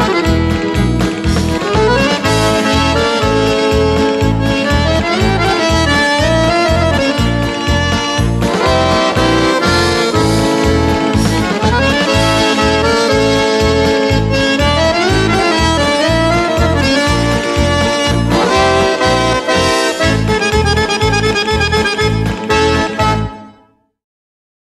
Música